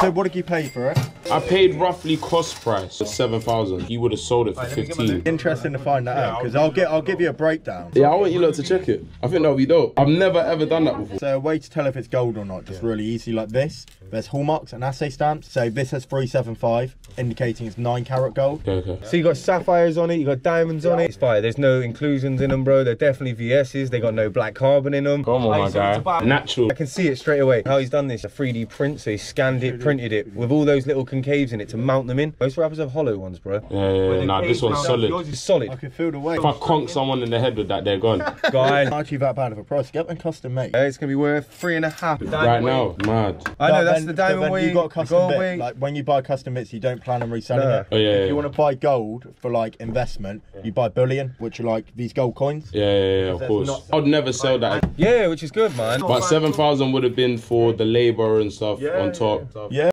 So what did you pay for it? I paid roughly cost price seven thousand. He would have sold it for fifteen. Interesting to find that out because I'll get I'll give you a breakdown. Yeah, I want you lot to check it. I think that'll be dope. I've never ever done that before. So a way to tell if it's gold or not, just really easy like this. There's hallmarks and assay stamps. So this has 375, indicating it's 9 carat gold. Okay, okay. So you got sapphires on it, you got diamonds on it. It's fire. There's no inclusions in them, bro. They're definitely VSs. They got no black carbon in them. Come on, my guy. Natural. I can see it straight away. How he's done this, a 3D print, so he scanned it, printed it with all those little concaves in it to mount them in. Most rappers have hollow ones, bro. Yeah, yeah, yeah. Nah, this one's solid. It's I solid. can feel the weight. If I conk someone in the head with that, they're gone. Guy. Not actually that bad of a price. Get them custom made. It's gonna be worth three and a half. right now, mad. I know But that's then- the diamond then way. You got the custom gold bit. way. Like when you buy custom bits, you don't plan on reselling No. it. Oh, yeah, If yeah. you want to buy gold for like investment, you buy bullion, which are like these gold coins. Yeah, yeah, yeah, of course. not- I'd never sell that. Yeah, which is good, man. But 7,000 would have been for the labor and stuff on top. Yeah.